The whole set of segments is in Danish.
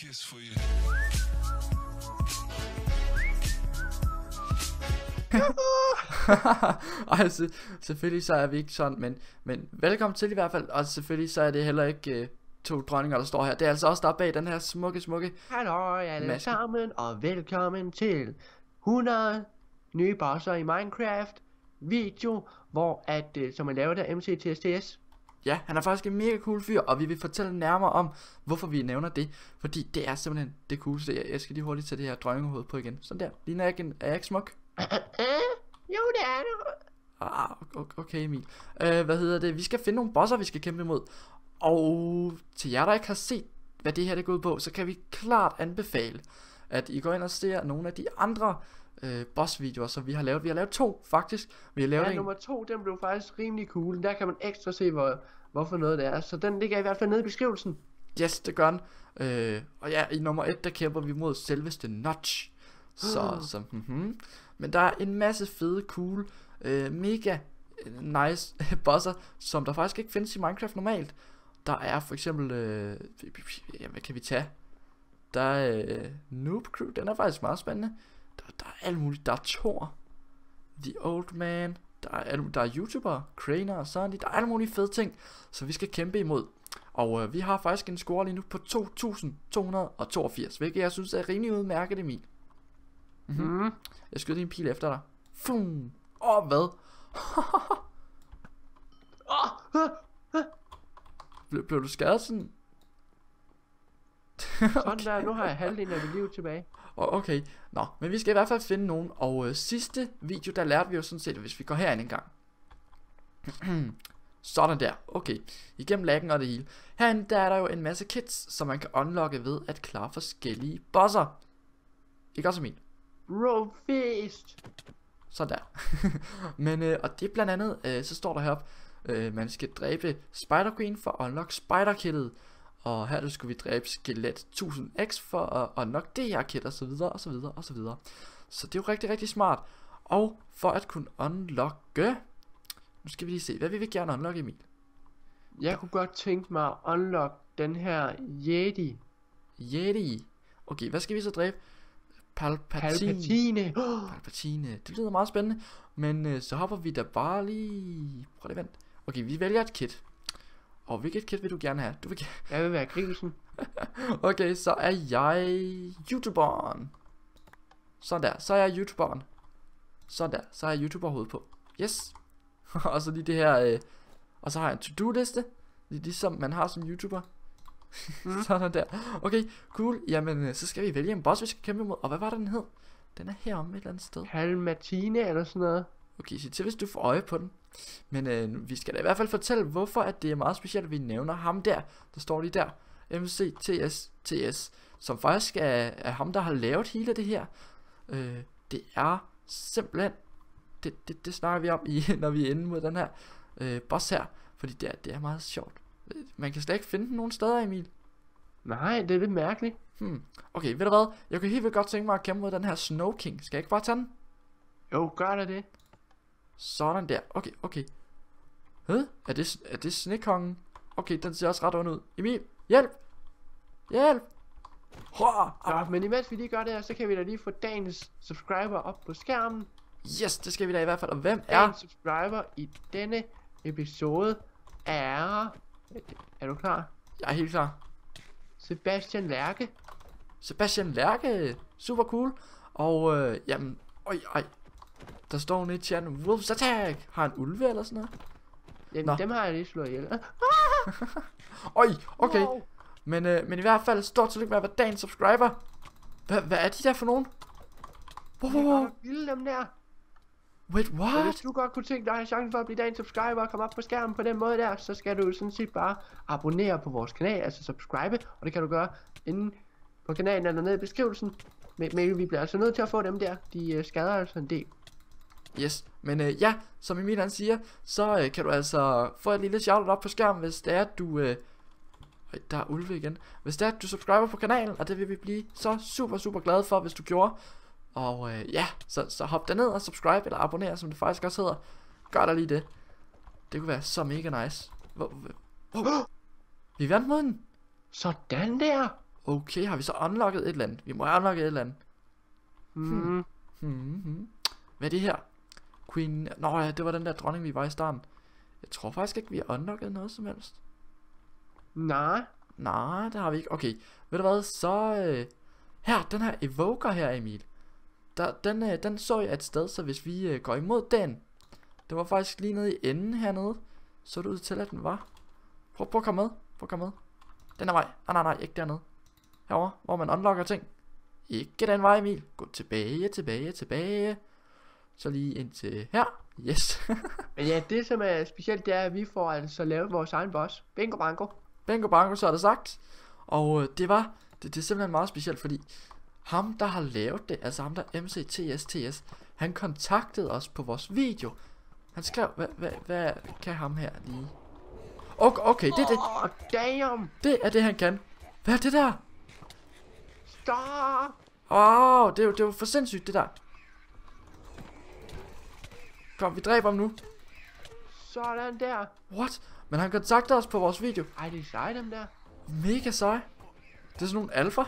kiss for you. Ej, se, selvfølgelig så er vi ikke sådan, men, men velkommen til i hvert fald, og selvfølgelig så er det heller ikke uh, to dronninger, der står her. Det er altså også der er bag den her smukke, smukke. Hallo alle Maske. sammen, og velkommen til 100 nye bosser i Minecraft video, hvor at, øh, som er lavet af MCTSTS. Ja, han er faktisk en mega cool fyr, og vi vil fortælle nærmere om, hvorfor vi nævner det. Fordi det er simpelthen det cooleste. Jeg, jeg skal lige hurtigt tage det her dronningehoved på igen. Sådan der. Ligner jeg ikke en, er jeg ikke smuk? jo, det er det. Ah, okay, okay Emil. Øh, hvad hedder det? Vi skal finde nogle bosser, vi skal kæmpe imod. Og til jer, der ikke har set, hvad det her det går ud på, så kan vi klart anbefale, at I går ind og ser nogle af de andre øh, bossvideoer, som vi har lavet. Vi har lavet to, faktisk. Vi har lavet Ja, en... nummer to, den blev faktisk rimelig cool. Der kan man ekstra se, hvor, hvorfor noget det er. Så den ligger i hvert fald nede i beskrivelsen. Yes, det gør den. Øh, og ja, i nummer et, der kæmper vi mod selveste Notch. Så, Ah. så mm-hmm. Men der er en masse fede, cool, øh, mega øh, nice bosser, som der faktisk ikke findes i Minecraft normalt. Der er for eksempel, øh, ja, hvad kan vi tage? Der er øh, Noob Crew, den er faktisk meget spændende. Der, der er alt muligt, der er Thor, The Old Man, der er, alt- der er YouTuber, Craner og sådan Der er alle mulige fede ting, som vi skal kæmpe imod. Og øh, vi har faktisk en score lige nu på 2282, hvilket jeg synes er rimelig udmærket, Emil. Mhm. Mm. Jeg skyder lige en pil efter dig. Fum. Åh, oh, hvad? Ble, blev du skadet sådan? sådan der, nu har jeg halvdelen af mit liv tilbage. Oh, okay. Nå, men vi skal i hvert fald finde nogen. Og øh, sidste video, der lærte vi jo sådan set, hvis vi går herind en gang. sådan der. Okay. Igennem laggen og det hele. Herinde, der er der jo en masse kits, som man kan unlocke ved at klare forskellige bosser. Ikke også Emil? Bro Feast. Sådan der. Men, øh, og det er blandt andet, øh, så står der heroppe, øh, man skal dræbe Spider Queen for at unlock Spider Kittet. Og her skulle vi dræbe Skelet 1000X for at unlock det her og så videre, og så videre, og så videre. Så det er jo rigtig, rigtig smart. Og for at kunne unlocke, nu skal vi lige se, hvad vil vi gerne unlock, Emil? Jeg kunne godt tænke mig at unlock den her Yeti. Yeti. Okay, hvad skal vi så dræbe? Palpatine. Palpatine. Palpatine. Det lyder meget spændende. Men øh, så hopper vi da bare lige... Prøv lige vent. Okay, vi vælger et kit. Og hvilket kit vil du gerne have? Du vil gerne... Jeg vil være grisen. Okay, så er jeg YouTuberen. Sådan der, så er jeg YouTuberen. Sådan der, så er jeg YouTuber hoved på. Yes. og så lige det her, øh, og så har jeg en to-do liste. Lige ligesom man har som YouTuber. Mm. Sådan der. Okay, cool. Jamen, øh, så skal vi vælge en boss, vi skal kæmpe mod. Og hvad var det, den hed? Den er heromme et eller andet sted. Palmatine eller sådan noget. Okay, sig til, hvis du får øje på den. Men øh, vi skal da i hvert fald fortælle, hvorfor at det er meget specielt, at vi nævner ham der. Der står lige der. MCTSTS. Som faktisk er, er ham, der har lavet hele det her. Øh, det er simpelthen... Det, det, det snakker vi om, i, når vi er inde mod den her øh, boss her. Fordi det er, det er meget sjovt. Man kan slet ikke finde den nogen steder, Emil. Nej, det er lidt mærkeligt. Hmm. Okay, ved du hvad? Jeg kunne helt vildt godt tænke mig at kæmpe mod den her Snow King. Skal jeg ikke bare tage den? Jo, gør der det. Sådan der. Okay, okay. Hvad? Er det, er det snekongen? Okay, den ser også ret ond ud. Emil, hjælp! Hjælp! Hår! Ja, men imens vi lige gør det her, så kan vi da lige få dagens subscriber op på skærmen. Yes, det skal vi da i hvert fald. Og hvem er? Dagens subscriber i denne episode er... Er du klar? Jeg er helt klar. Sebastian Lærke. Sebastian Lærke. Super cool. Og øh, jamen, øj, øj. Der står nede i chatten, Wolves Attack. Har en ulve eller sådan noget? Jamen, Nå. dem har jeg lige slået ihjel. Øj, okay. Wow. Men, øh, men i hvert fald, stort tillykke med at være dagens subscriber. Hvad, hvad er de der for nogen? Wow, wow, wow. vilde dem der. Wait, Så what? hvis du godt kunne tænke dig have chancen for at blive dagens subscriber og komme op på skærmen på den måde der, så skal du sådan set bare abonnere på vores kanal, altså subscribe, og det kan du gøre inde på kanalen eller nede i beskrivelsen. Men, men vi bliver altså nødt til at få dem der, de øh, skader altså en del. Yes, men øh, ja, som Emil han siger, så øh, kan du altså få et lille shoutout op på skærmen, hvis det er, at du... Øh, der er ulve igen. Hvis det er, at du subscriber på kanalen, og det vil vi blive så super, super glade for, hvis du gjorde. Og øh, ja, så, så hop derned og subscribe, eller abonner, som det faktisk også hedder. Gør der lige det. Det kunne være så mega nice. Hvor, hvor, hvor, vi vandt mod den. Sådan der! Okay, har vi så unlocket et eller andet? Vi må have unlocket et eller andet. Hmm. Hmm, hmm. Hvad er det her? Queen... Nå ja, det var den der dronning, vi var i starten. Jeg tror faktisk ikke, vi har unlocket noget som helst. Nej. Nej, det har vi ikke. Okay, ved du hvad, så... Øh, her, den her evoker her, Emil. Der, den, øh, den så jeg et sted, så hvis vi øh, går imod den... Det var faktisk lige nede i enden hernede. Så det ud til, at den var. Prøv, prøv at komme med. Prøv at komme med. Den er vej. Ah, nej, nej, ikke dernede. Herovre, hvor man unlocker ting. Ikke den vej, Emil. Gå tilbage, tilbage, tilbage. Så lige ind til her. Yes. Men ja, det som er specielt, det er, at vi får altså lavet vores egen boss. Bingo bango. Bingo bango, så er det sagt. Og øh, det var, det, det er simpelthen meget specielt, fordi ham, der har lavet det, altså ham, der MCTSTS, han kontaktede os på vores video. Han skrev, hvad, hvad, hvad kan ham her lige? Okay, okay, det er det. Oh, damn! Det er det, han kan. Hvad er det der? Stop! Åh, oh, det er jo, det er jo for sindssygt, det der. Kom, vi dræber ham nu. Sådan der. What? Men han kontakter os på vores video. Ej, det er seje dem der. Mega sej. Det er sådan nogle alfa.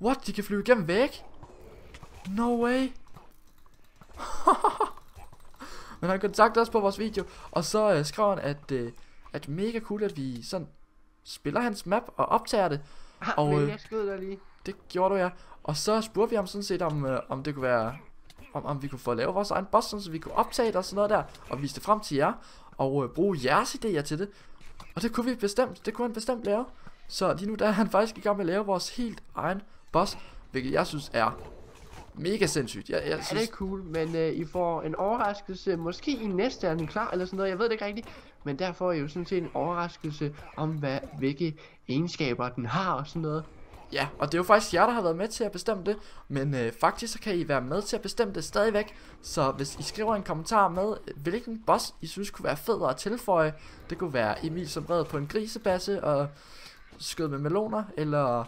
What? De kan flyve igennem væg? No way. Men han kontaktede os på vores video, og så øh, skrev han, at, øh, at mega cool, at vi sådan spiller hans map og optager det. Ah, Og, men øh, jeg skød dig lige. Det gjorde du, ja. Og så spurgte vi ham sådan set, om, øh, om det kunne være... Om, om vi kunne få lavet vores egen boss, sådan, så vi kunne optage det og sådan noget der, og vise det frem til jer, og øh, bruge jeres idéer til det. Og det kunne vi bestemt, det kunne han bestemt lave. Så lige nu der er han faktisk i gang med at lave vores helt egen boss, hvilket jeg synes er mega sindssygt. Jeg, jeg Ja, det synes, er cool, men øh, I får en overraskelse, måske i næste er den klar, eller sådan noget, jeg ved det ikke rigtigt. Men der får I jo sådan set en overraskelse om, hvad, hvilke egenskaber den har og sådan noget ja, og det er jo faktisk jer, der har været med til at bestemme det, men øh, faktisk så kan I være med til at bestemme det stadigvæk. Så hvis I skriver en kommentar med, øh, hvilken boss I synes kunne være fed at tilføje, det kunne være Emil som red på en grisebasse og skød med meloner, eller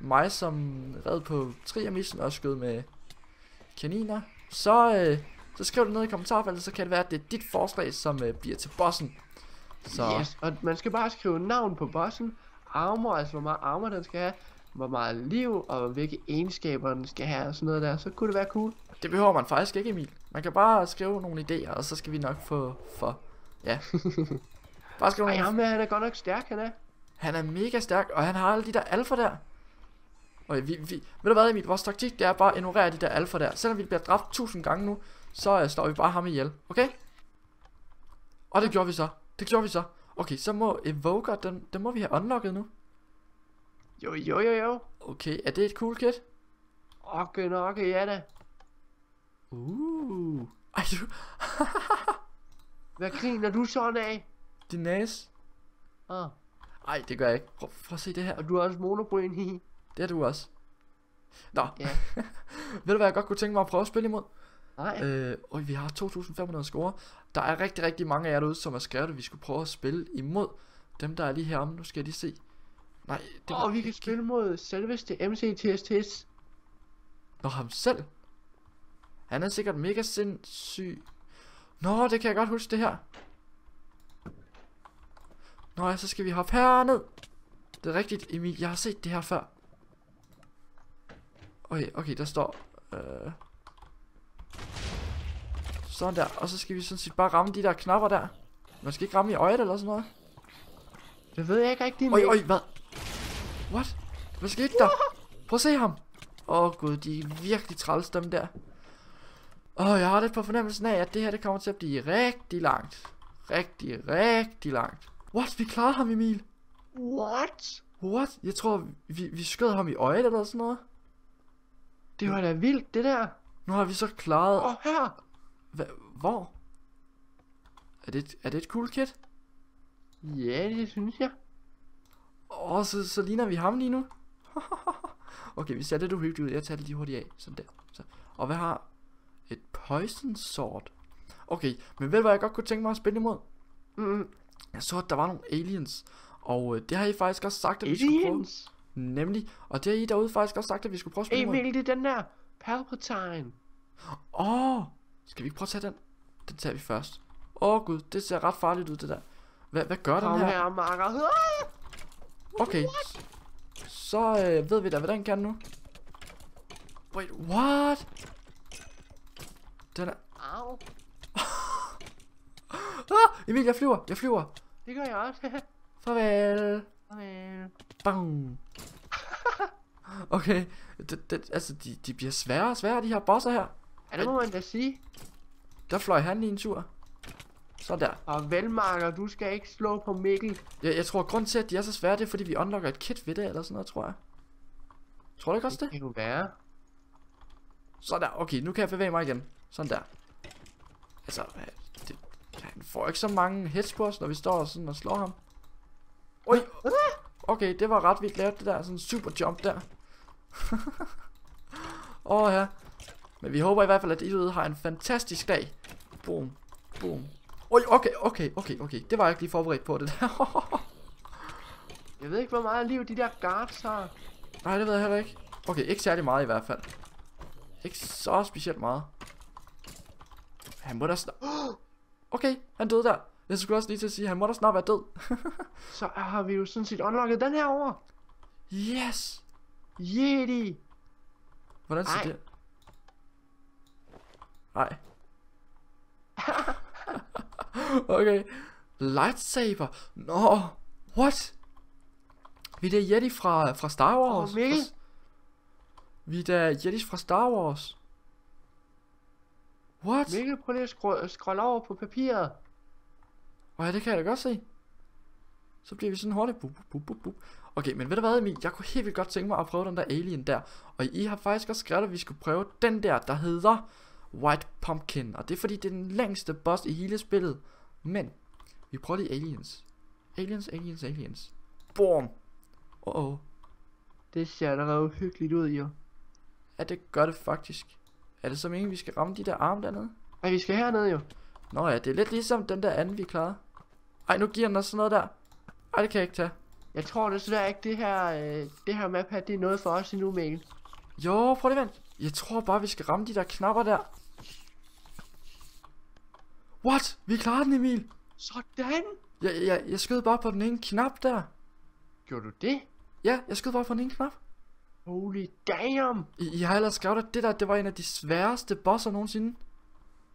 mig som red på triamissen og skød med kaniner, så, øh, så skriv det ned i kommentarfeltet, så kan det være, at det er dit forslag, som øh, bliver til bossen. Så Yes, og man skal bare skrive navn på bossen, armor, altså hvor meget armor den skal have, hvor meget liv, og hvilke egenskaber den skal have og sådan noget der, så kunne det være cool. det behøver man faktisk ikke, Emil. Man kan bare skrive nogle idéer, og så skal vi nok få for... Ja. Bare skrive Ej, nogle... ham her, han er godt nok stærk, han er. Han er mega stærk, og han har alle de der alfa der. Og vi, vi, ved du hvad, Emil? Vores taktik, det er bare at ignorere de der alfa der. Selvom vi bliver dræbt tusind gange nu, så uh, slår vi bare ham ihjel, okay? Og det gjorde vi så. Det gjorde vi så. Okay, så må Evoker, den, den må vi have unlocket nu. Jo, jo, jo, jo. Okay, er det et cool kit? Okay, nok, ja da. Uh. Ej, du, Hvad griner du sådan af? din næse. Ah, Ej, det gør jeg ikke. Prøv, prøv at se det her. og du har også monobryn, hi. Det er du også. Nå, Ja. ved du hvad jeg godt kunne tænke mig at prøve at spille imod? Nej, Øh, og vi har 2.500 score. Der er rigtig, rigtig mange af jer derude, som har skrevet, at vi skulle prøve at spille imod dem, der er lige heromme. Nu skal jeg lige se. Nej, det var og vi kan spille mod selveste MCTSTS. Nå, ham selv. Han er sikkert mega sindssyg. Nå, det kan jeg godt huske det her. Nå ja, så skal vi hoppe herned. Det er rigtigt, Emil. Jeg har set det her før. Okay, okay, der står... Øh... Sådan der. Og så skal vi sådan set bare ramme de der knapper der. Man skal ikke ramme i øjet eller sådan noget. Det ved jeg ikke rigtig, Oj, oj, hvad? What? Hvad skete der? Prøv at se ham. Åh oh, gud, de er virkelig træls dem der. Åh, oh, jeg har lidt på fornemmelsen af, at det her det kommer til at blive rigtig langt. Rigtig, rigtig langt. What? Vi klarede ham, Emil. What? What? Jeg tror, vi, vi skød ham i øjet eller sådan noget. Det var da vildt, det der. Nu har vi så klaret... Åh, her. Hva, hvor? Er det, et- er det et cool kit? Ja, det synes jeg. Åh, oh, så, så ligner vi ham lige nu. okay, vi ser lidt uhyggeligt ud. Jeg tager det lige hurtigt af. Sådan der. Så. Og hvad har... Et poison sword. Okay, men ved du hvad jeg godt kunne tænke mig at spille imod? Mm, Jeg så, at der var nogle aliens. Og øh, det har I faktisk også sagt, at vi skulle prøve. aliens. Nemlig. Og det har I derude faktisk også sagt, at vi skulle prøve at spille imod. Emil, det er den der. Palpatine. Åh! Oh, skal vi ikke prøve at tage den? Den tager vi først. Åh oh, gud, det ser ret farligt ud det der. Hvad, hvad gør den Kom her? her, makker. Okay, så øh, ved vi da, hvad den kan nu. Wait, what? Den er... Au. Ah, Emil, jeg flyver, jeg flyver. Det gør jeg også. Farvel. Farvel. Bang. Okay, det, det, altså de, de bliver sværere og sværere, de her bosser her. Ja, det må man da sige. Der fløj han lige en tur. Så der. Og velmarker, du skal ikke slå på Mikkel. Jeg, jeg tror, grund til, at de er så svære, det er, fordi vi unlocker et kit ved det, eller sådan noget, tror jeg. Tror du ikke også det? Det kunne være. Så der. Okay, nu kan jeg bevæge mig igen. Sådan der. Altså, det, han får ikke så mange hits på os, når vi står sådan og slår ham. Oj. Okay, det var ret vildt lavet, det der. Sådan en super jump der. Åh oh, ja. Men vi håber i hvert fald, at I har en fantastisk dag. Boom. Boom. Oj, okay, okay, okay, okay. Det var jeg ikke lige forberedt på, det der. Jeg ved ikke, hvor meget liv de der guards har. Nej, det ved jeg heller ikke. Okay, ikke særlig meget i hvert fald. Ikke så specielt meget. Han må da snart... Okay, han døde der. Jeg skulle også lige til at sige, at han må da snart være død. Så har vi jo sådan set unlocket den her over. yes! Yeti. Hvordan ser Ej. det? Nej. okay. Lightsaber. Nå. What? Vi er da Yeti fra, fra Star Wars. Åh, Mikkel. Vi er da Yetis fra Star Wars. What? Mikkel, prøv lige at scro- scrolle over på papiret. Åh ja, det kan jeg da godt se. Så bliver vi sådan hurtigt. Bup, bup, bup, bup. Okay, men ved du hvad, Emil? Jeg kunne helt vildt godt tænke mig at prøve den der alien der. Og I har faktisk også skrevet, at vi skulle prøve den der, der hedder White Pumpkin. Og det er fordi, det er den længste boss i hele spillet. Men, vi prøver lige aliens. Aliens, aliens, aliens. Boom. Åh, oh, oh. Det ser allerede uhyggeligt ud, jo. Ja, det gør det faktisk. Er det så meningen, vi skal ramme de der arme dernede? Ej, vi skal herned, jo. Nå ja, det er lidt ligesom den der anden, vi klarede. Ej, nu giver den os sådan noget der. Ej, det kan jeg ikke tage. Jeg tror desværre ikke, det her, øh, det her map her, det er noget for os endnu, Mikkel. Jo, prøv lige vent. Jeg tror bare, vi skal ramme de der knapper der. What? Vi klarer den, Emil. Sådan. Jeg, jeg, jeg skød bare på den ene knap der. Gjorde du det? Ja, jeg skød bare på den ene knap. Holy damn. I, I har ellers skrevet, at det der, det var en af de sværeste bosser nogensinde.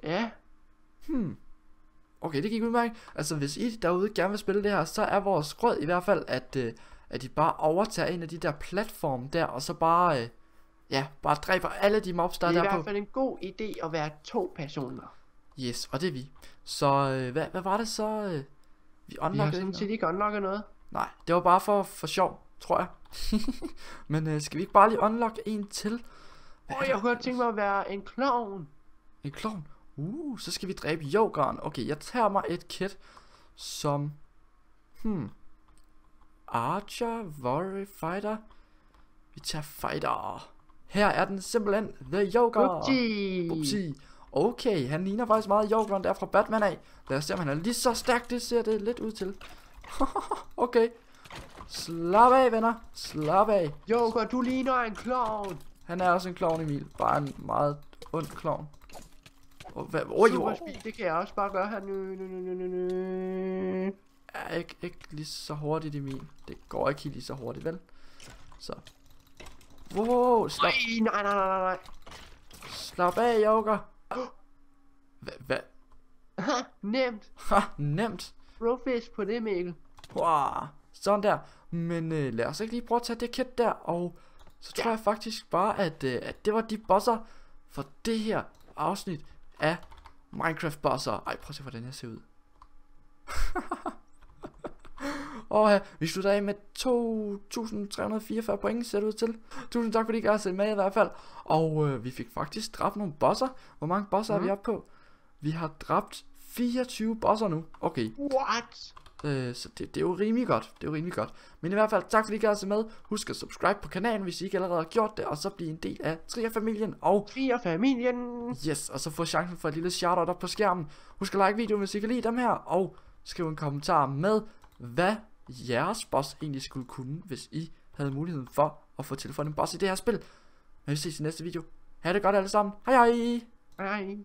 Ja. Hmm. Okay, det gik udmærket. Altså, hvis I derude gerne vil spille det her, så er vores råd i hvert fald, at, øh, at I bare overtager en af de der platforme der, og så bare, øh, ja, bare dræber alle de mobs, der Det er er i der på. hvert fald en god idé at være to personer. Yes, og det er vi. Så øh, hvad, hvad var det så, øh, vi Vi har unlockede? sådan set ikke unlocket noget. Nej, det var bare for, for sjov, tror jeg. Men øh, skal vi ikke bare lige unlock en til? Åh, er jeg kunne godt tænke mig at være en clown. En klovn? Uh, så skal vi dræbe Jokeren. Okay, jeg tager mig et kit, som... Hmm. Archer, Warrior, Fighter. Vi tager Fighter. Her er den simpelthen The Joker. Upsi. Upsi. Okay, han ligner faktisk meget Jokeren der fra Batman af. Lad os se, om han er lige så stærk. Det ser det lidt ud til. okay. Slap af, venner. Slap af. Joker, du ligner en clown. Han er også en klovn, Emil. Bare en meget ond klovn. Oh, hvad? Oh, speed, det kan jeg også bare gøre her. Nu, nu, nu, nu, nu, nu. er ikke, ikke lige så hurtigt, Emil. Det går ikke lige så hurtigt, vel? Så. Wow, slap, Ej, nej, nej, nej, nej. slap af, Joker. Hvad? Haha, Nemt. Ha, nemt. Brofist på det, Mikkel. Wow, sådan der. Men øh, lad os ikke lige prøve at tage det kit der, og så tror Ja. jeg faktisk bare, at, øh, at det var de bosser for det her afsnit af Minecraft bosser. Ej, prøv at se, hvordan jeg ser ud. og ja, vi slutter af med 2.344 point, ser det ud til. Tusind tak, fordi I har set med i hvert fald. Og øh, vi fik faktisk dræbt nogle bosser. Hvor mange bosser mm. er vi Mhm. oppe på? Vi har dræbt 24 bosser nu. Okay, What? Øh, så det, det er jo rimelig godt. Det er jo rimelig godt. Men i hvert fald, tak fordi I gad se med. Husk at subscribe på kanalen, hvis I ikke allerede har gjort det. Og så blive en del af Trier-familien. Og Trier familien. yes, og så få chancen for et lille shoutout op på skærmen. Husk at like videoen, hvis I kan lide dem her. Og skriv en kommentar med, hvad jeres boss egentlig skulle kunne, hvis I havde muligheden for at få tilføjet en boss i det her spil. Men vi ses i næste video. Ha' det godt alle sammen. Hej hej! Hej.